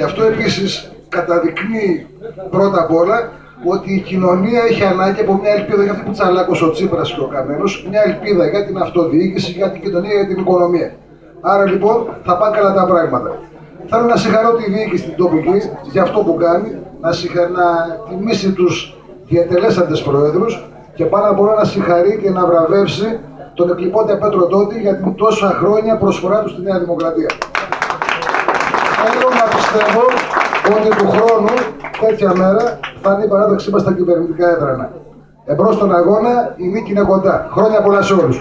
Και αυτό επίσης καταδεικνύει πρώτα απ' όλα ότι η κοινωνία έχει ανάγκη από μια ελπίδα για αυτή που τσαλάκωσε ο Τσίπρας και ο Καμένος, μια ελπίδα για την αυτοδιοίκηση, για την κοινωνία, για την οικονομία. Άρα λοιπόν θα πάνε καλά τα πράγματα. Θέλω να συγχαρώ τη διοίκηση στην τοπική για αυτό που κάνει, να, συγχα... να τιμήσει τους διατελέσαντες προέδρους και πάνω απ' όλα να συγχαρεί και να βραβεύσει τον εκλειπώτη Πέτρο Τότη για την τόσα χρόνια προσφορά του στη Νέα Δημοκρατία. Θέλω να πιστεύω ότι του χρόνου τέτοια μέρα θα είναι η παράταξή μας στα κυβερνητικά έδρανα. Εμπρός στον αγώνα, η νίκη είναι κοντά. Χρόνια πολλά σε όλους.